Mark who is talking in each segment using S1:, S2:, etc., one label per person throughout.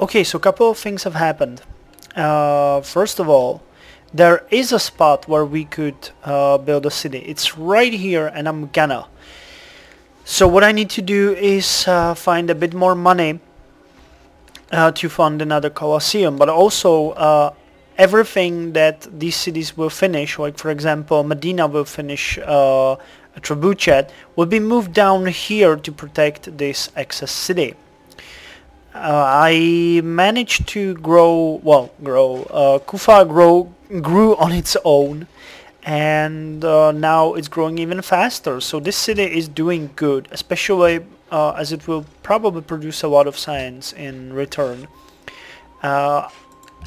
S1: Okay, so a couple of things have happened. Uh, first of all, there is a spot where we could uh, build a city. It's right here and I'm gonna. So what I need to do is uh, find a bit more money uh, to fund another Colosseum, but also uh, everything that these cities will finish, like for example Medina will finish uh, a Trebuchet, will be moved down here to protect this excess city. Uh, I managed to grow, well, grow, uh, Kufa grow, grew on its own and uh, now it's growing even faster. So this city is doing good, especially as it will probably produce a lot of science in return.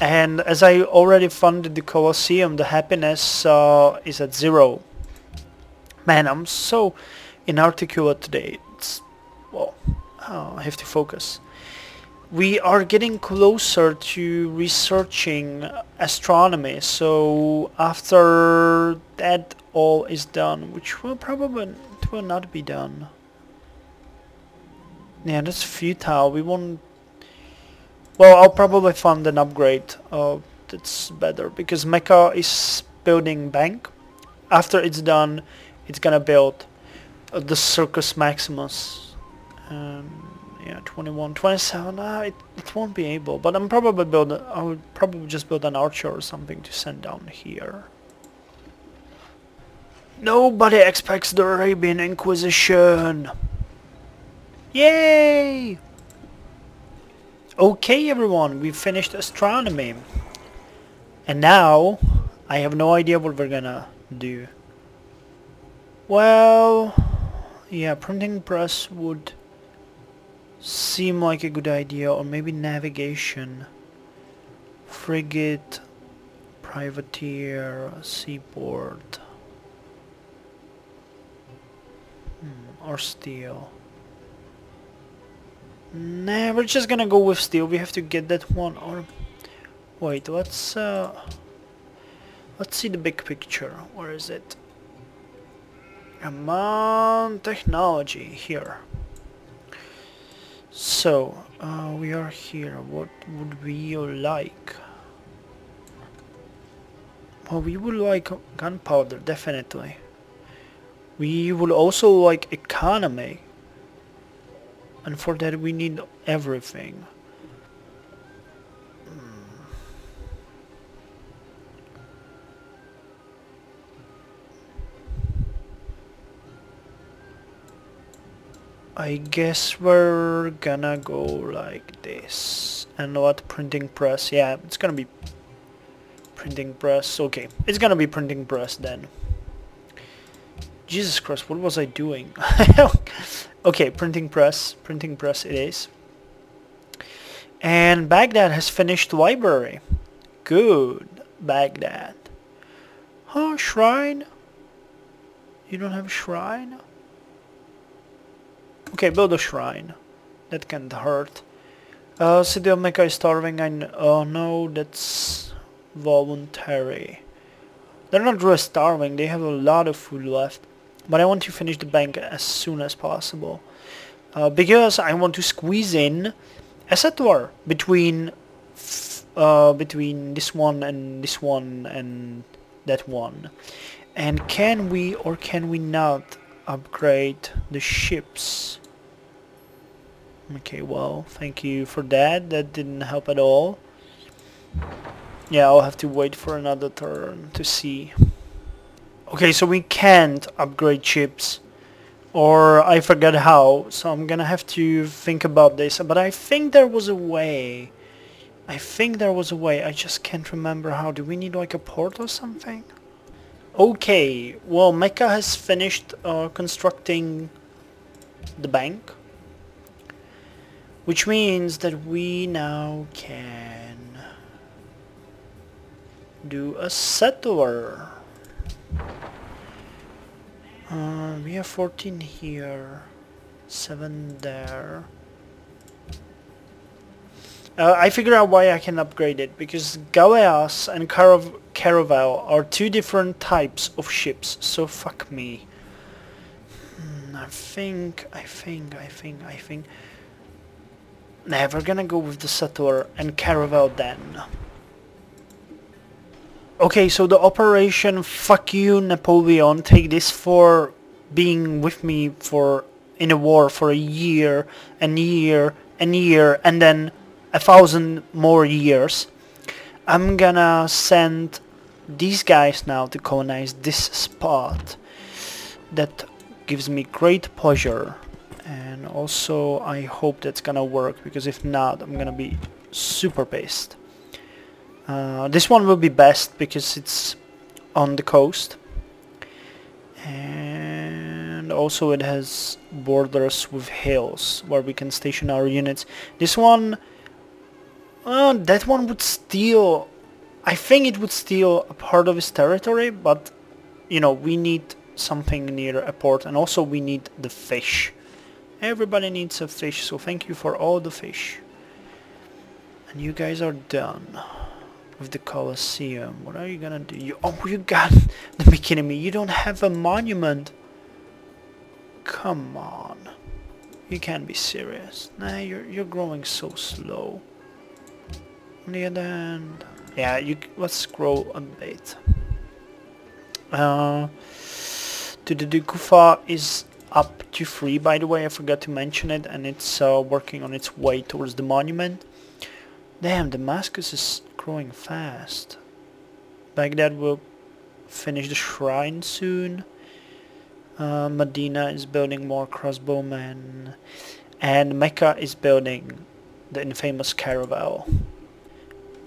S1: And as I already funded the Colosseum, the happiness uh, is at zero. Man, I'm so inarticulate today. It's, well, oh, I have to focus we are getting closer to researching astronomy. So after that all is done which will probably will not be done. Yeah that's futile. We won't well I'll probably fund an upgrade. Uh, that's better because Mecca is building bank. After it's done it's gonna build the Circus Maximus. Um, yeah 21 27 uh, it, it won't be able but I'm probably build I would probably just build an archer or something to send down here. Nobody expects the Arabian Inquisition. Yay! Okay everyone we finished astronomy. And now I have no idea what we're gonna do. Well yeah printing press would seem like a good idea or maybe navigation. Frigate privateer seaport. Hmm, or steel. Nah we're just gonna go with steel. We have to get that one or wait let's uh let's see the big picture. Where is it? Come on technology here so, uh, we are here. What would we like? Well, we would like gunpowder, definitely. We would also like economy. And for that we need everything. I guess we're gonna go like this. And what printing press? Yeah, it's gonna be printing press. Okay, it's gonna be printing press then. Jesus Christ, what was I doing? okay, printing press. Printing press it is. And Baghdad has finished library. Good, Baghdad. Huh, shrine? You don't have shrine? Okay, build a shrine. That can't hurt. Uh, City of Mecca is starving. I. Oh no, that's voluntary. They're not really starving. They have a lot of food left. But I want to finish the bank as soon as possible. Uh, because I want to squeeze in a settler between uh, between this one and this one and that one. And can we or can we not upgrade the ships? Okay, well, thank you for that. That didn't help at all. Yeah, I'll have to wait for another turn to see. Okay, so we can't upgrade chips. Or I forget how, so I'm gonna have to think about this. But I think there was a way. I think there was a way, I just can't remember how. Do we need like a port or something? Okay, well Mecca has finished uh, constructing the bank which means that we now can do a settler. Uh, we have 14 here, 7 there. Uh, I figure out why I can upgrade it, because Galleass and Carav Caravel are two different types of ships, so fuck me. Hmm, I think, I think, I think, I think... We're gonna go with the Sator and caravel then. Okay, so the operation Fuck You Napoleon, take this for being with me for in a war for a year and year and year and then a thousand more years. I'm gonna send these guys now to colonize this spot. That gives me great pleasure and also I hope that's gonna work because if not I'm gonna be super pissed. Uh, this one will be best because it's on the coast and also it has borders with hills where we can station our units. This one, uh, that one would steal, I think it would steal a part of his territory but you know we need something near a port and also we need the fish. Everybody needs a fish so thank you for all the fish. And you guys are done with the Colosseum. What are you gonna do? You, oh, you got the beginning me. You don't have a monument. Come on. You can't be serious. Nah, you're you're growing so slow. On the other hand, yeah, you let's grow a bit. Uh, to the Dukufa is up to three, by the way. I forgot to mention it, and it's uh, working on its way towards the monument. Damn, Damascus is growing fast. Baghdad will finish the shrine soon. Uh, Medina is building more crossbowmen. And Mecca is building the infamous caravel.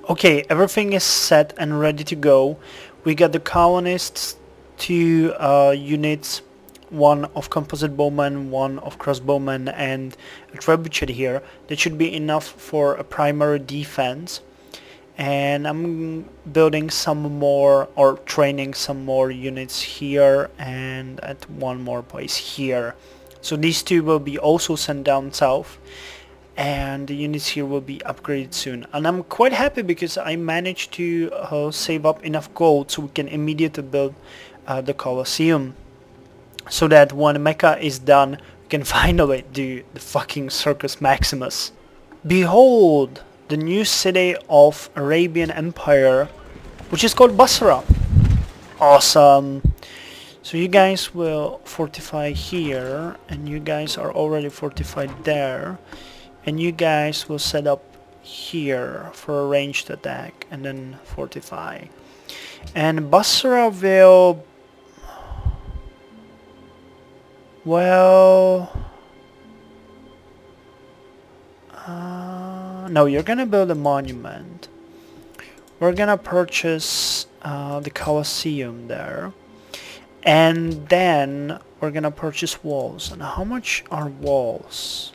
S1: Okay, everything is set and ready to go. We got the colonists, two uh, units, one of composite bowmen, one of crossbowmen and a trebuchet here. That should be enough for a primary defense. And I'm building some more or training some more units here and at one more place here. So these two will be also sent down south and the units here will be upgraded soon. And I'm quite happy because I managed to uh, save up enough gold so we can immediately build uh, the Colosseum so that when Mecca is done we can finally do the fucking Circus Maximus behold the new city of Arabian Empire, which is called Basra. Awesome. So you guys will fortify here, and you guys are already fortified there, and you guys will set up here for a ranged attack, and then fortify. And Basra will... Well... Uh, no, you're gonna build a monument. We're gonna purchase uh, the Colosseum there. And then we're gonna purchase walls. And how much are walls?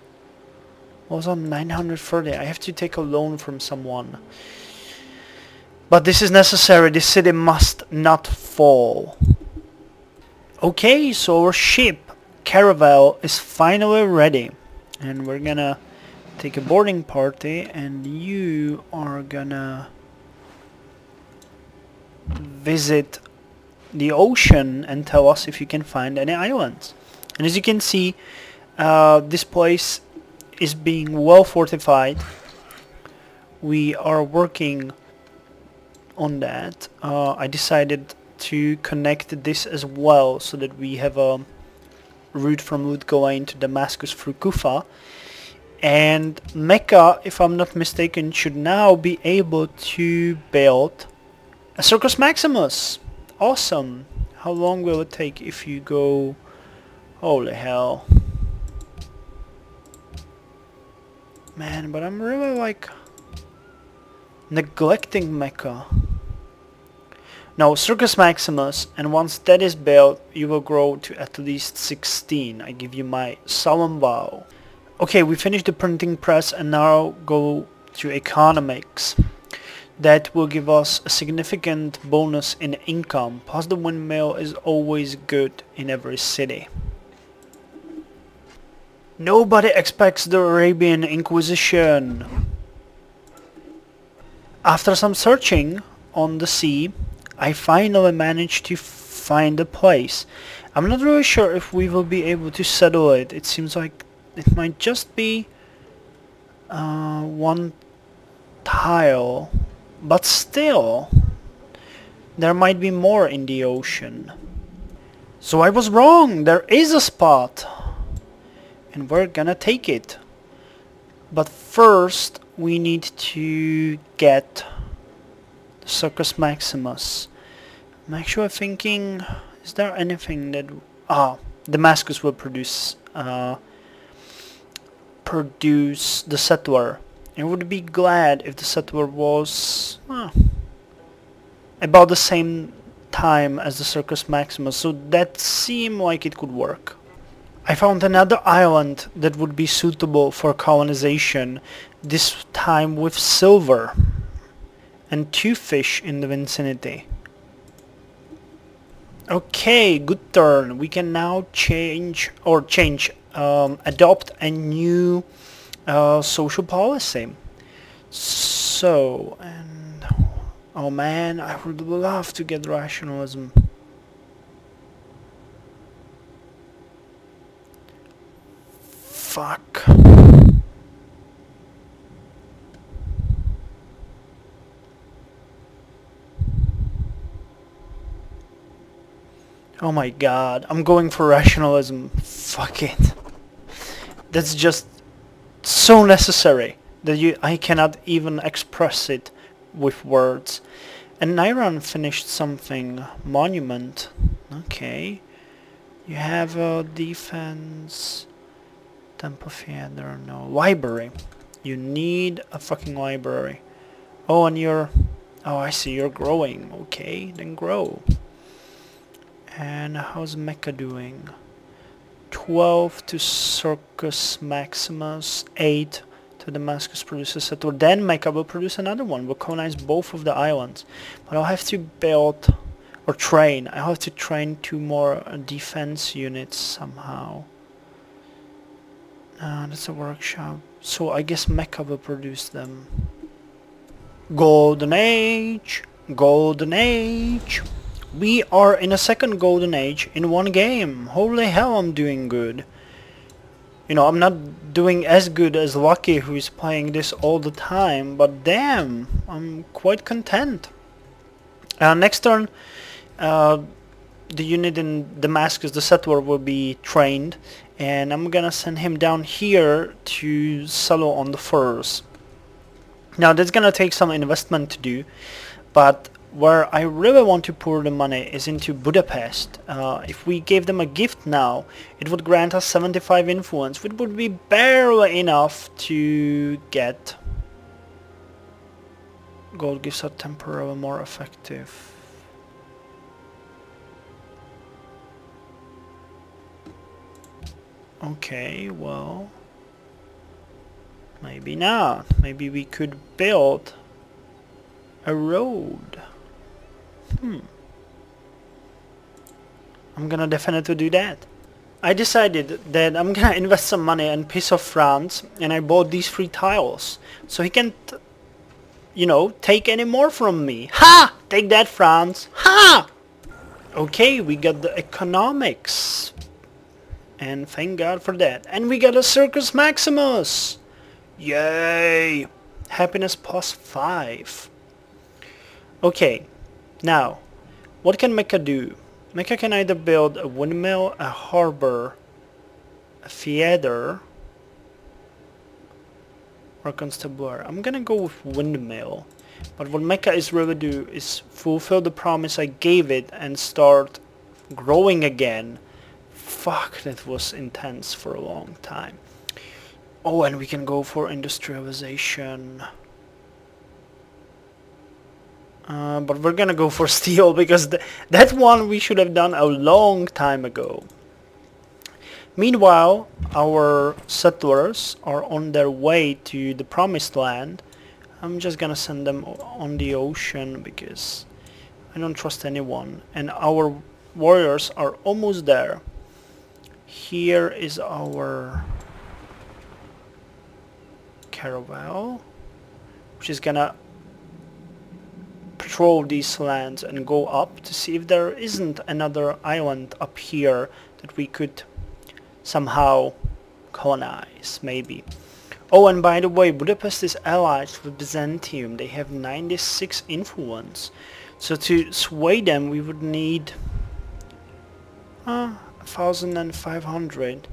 S1: Walls on 930. I have to take a loan from someone. But this is necessary. This city must not fall. Okay, so our ship, Caravel, is finally ready. And we're gonna take a boarding party and you are gonna visit the ocean and tell us if you can find any islands. And as you can see, uh, this place is being well fortified. We are working on that. Uh, I decided to connect this as well so that we have a route from Lut Gholein to Damascus through Kufa and Mecca, if I'm not mistaken, should now be able to build a Circus Maximus. Awesome. How long will it take if you go... Holy hell. Man, but I'm really like... neglecting Mecca. No, Circus Maximus, and once that is built, you will grow to at least 16. I give you my solemn vow. Okay, we finished the printing press and now go to economics. That will give us a significant bonus in income, plus the windmill is always good in every city. Nobody expects the Arabian Inquisition. After some searching on the sea, I finally managed to find a place. I'm not really sure if we will be able to settle it. It seems like it might just be uh, one tile, but still, there might be more in the ocean. So I was wrong, there is a spot, and we're gonna take it. But first, we need to get Circus Maximus. I'm actually thinking, is there anything that... Ah, Damascus will produce uh, produce the settler. I would be glad if the settler was uh, about the same time as the Circus Maximus, so that seemed like it could work. I found another island that would be suitable for colonization, this time with silver and two fish in the vicinity. Okay, good turn. We can now change or change, um, adopt a new uh, social policy. So, and oh man, I would love to get rationalism. Fuck. Oh my god, I'm going for rationalism. Fuck it. That's just so necessary that you I cannot even express it with words. And Najran finished something. Monument. Okay. You have a defense. Temple Theater, no. Library. You need a fucking library. Oh, and you're... Oh, I see, you're growing. Okay, then grow. And how's Mecca doing? 12 to Circus Maximus, 8 to Damascus produces Satur. Then Mecca will produce another one, will colonize both of the islands. But I'll have to build, or train, I'll have to train two more defense units somehow. Uh, that's a workshop. So I guess Mecca will produce them. Golden Age! Golden Age! We are in a second golden age in one game. Holy hell, I'm doing good. You know, I'm not doing as good as Lucky who is playing this all the time, but damn, I'm quite content. Uh, next turn, uh, the unit in Damascus, the settler, will be trained, and I'm gonna send him down here to solo on the furs. Now, that's gonna take some investment to do, but where I really want to pour the money is into Budapest. Uh, if we gave them a gift now, it would grant us 75 influence, which would be barely enough to get gold gifts are temporarily more effective. Okay, well, maybe not. Maybe we could build a road. Hmm. I'm gonna definitely do that. I decided that I'm gonna invest some money in piece of France and I bought these three tiles. So he can't, you know, take any more from me. Ha! Take that France! Ha! Okay, we got the economics. And thank God for that. And we got a Circus Maximus! Yay! Happiness plus 5. Okay, now, what can Mecca do? Mecca can either build a windmill, a harbor, a theater, or a constabulary. I'm gonna go with windmill. But what Mecca is really do is fulfill the promise I gave it and start growing again. Fuck, that was intense for a long time. Oh, and we can go for industrialization. Uh, but we're gonna go for steel because th that one we should have done a long time ago. Meanwhile, our settlers are on their way to the promised land. I'm just gonna send them on the ocean because I don't trust anyone. And our warriors are almost there. Here is our caravel, which is gonna patrol these lands and go up to see if there isn't another island up here that we could somehow colonize, maybe. Oh, and by the way, Budapest is allied with Byzantium. They have 96 influence. So to sway them, we would need uh, 1,500.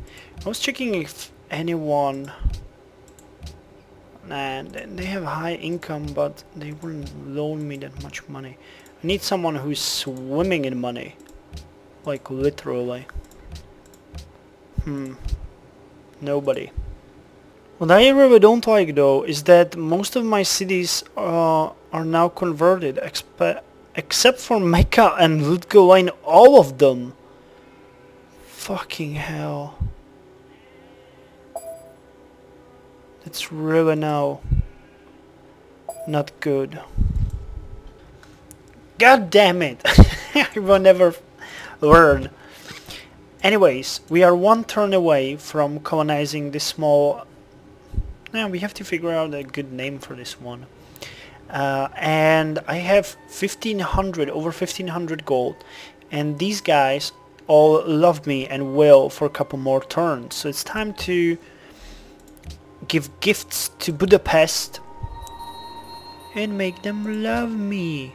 S1: I was checking if anyone... Nah, they have high income, but they wouldn't loan me that much money. I need someone who's swimming in money. Like, literally. Hmm. Nobody. What I really don't like though is that most of my cities uh, are now converted except for Mecca and Lut Gholein, all of them. Fucking hell. It's really now not good. God damn it! I will never learn. Anyways, we are one turn away from colonizing this small now we have to figure out a good name for this one. Uh, and I have 1500, over 1500 gold. And these guys all love me and will for a couple more turns. So it's time to give gifts to Budapest and make them love me.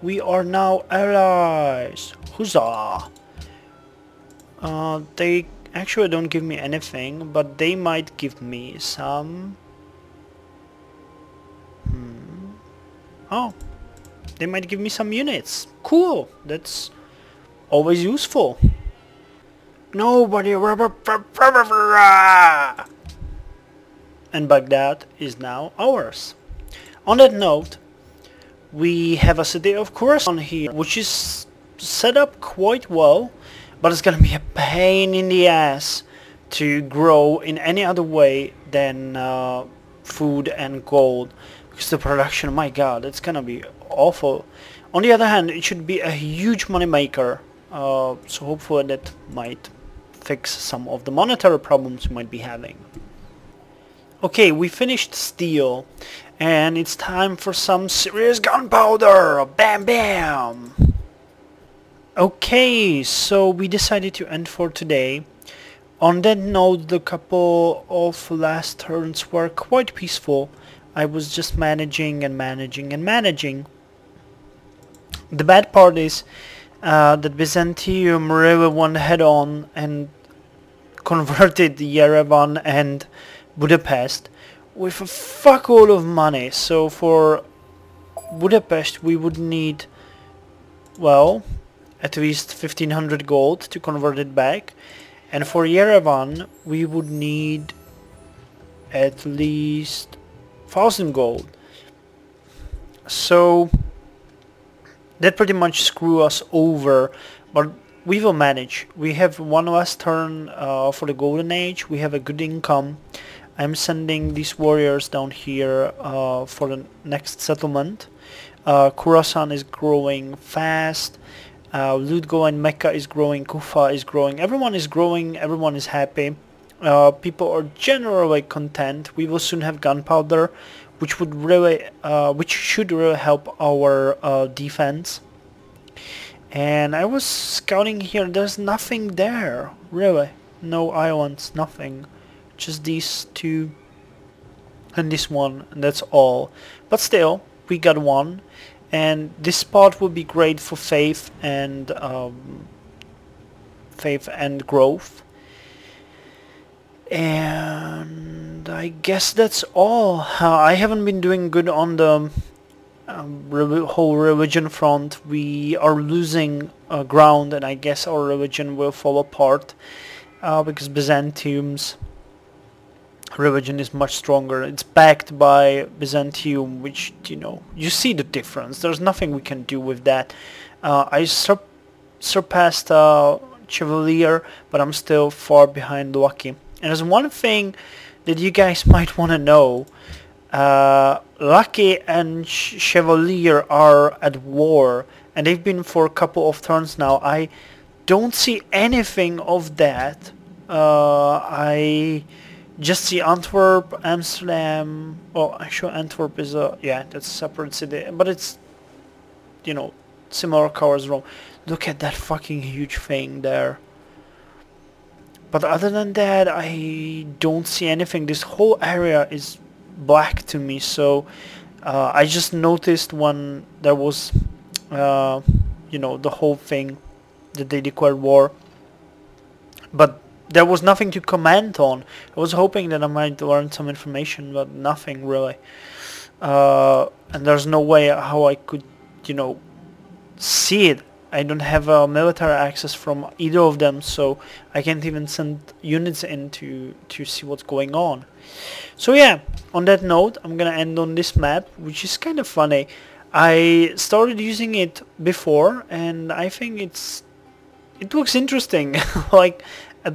S1: We are now allies. Huzzah! Uh, they actually don't give me anything, but they might give me some... Hmm. Oh, they might give me some units. Cool, that's always useful. Nobody... And Baghdad is now ours. On that note, we have a city of Khorasan here, which is set up quite well but it's gonna be a pain in the ass to grow in any other way than uh, food and gold because the production my god it's gonna be awful on the other hand it should be a huge money maker uh, so hopefully that might fix some of the monetary problems we might be having okay we finished steel and it's time for some serious gunpowder bam bam Okay, so we decided to end for today. On that note, the couple of last turns were quite peaceful. I was just managing and managing and managing. The bad part is uh, that Byzantium really went head on and converted Yerevan and Budapest with a fuckload of money. So for Budapest we would need, well, at least 1500 gold to convert it back and for Yerevan we would need at least 1000 gold so that pretty much screw us over but we will manage. We have one last turn uh, for the golden age. We have a good income. I'm sending these warriors down here uh, for the next settlement. Uh, Khorasan is growing fast. Uh, Ludgo and Mecca is growing, Kufa is growing, everyone is growing, everyone is happy. Uh, people are generally content. We will soon have gunpowder, which would really, uh, which should really help our uh, defense. And I was scouting here. There's nothing there, really. No islands, nothing. Just these two and this one, and that's all. But still, we got one and this spot would be great for faith and um, faith and growth and I guess that's all uh, I haven't been doing good on the um, re whole religion front we are losing uh, ground and I guess our religion will fall apart uh, because Byzantium's religion is much stronger. It's backed by Byzantium, which, you know, you see the difference. There's nothing we can do with that. Uh, I sur surpassed uh, Chevalier, but I'm still far behind Lucky. And there's one thing that you guys might want to know. Uh, Lucky and Ch Chevalier are at war, and they've been for a couple of turns now. I don't see anything of that. Uh, I just see Antwerp, Amsterdam. Well, actually, Antwerp is a yeah, that's a separate city, but it's you know similar colors. Rome. Look at that fucking huge thing there. But other than that I don't see anything. This whole area is black to me. So uh, I just noticed when there was uh, you know the whole thing that they declared war. But there was nothing to comment on. I was hoping that I might learn some information but nothing really. Uh, and there's no way how I could you know see it I don't have a military access from either of them so I can't even send units in to, to see what's going on. So yeah, on that note I'm gonna end on this map which is kind of funny. I started using it before and I think it's it looks interesting like uh,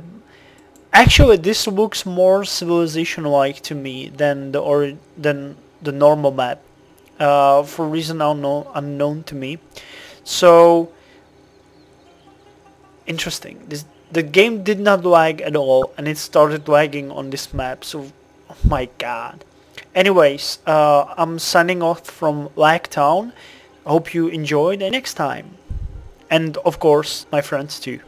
S1: actually this looks more civilization like to me than the or than the normal map uh, for reason unknown unknown to me so interesting. This the game did not lag at all and it started lagging on this map so oh my god. Anyways uh, I'm signing off from Lag Town. Hope you enjoyed and next time. And of course my friends too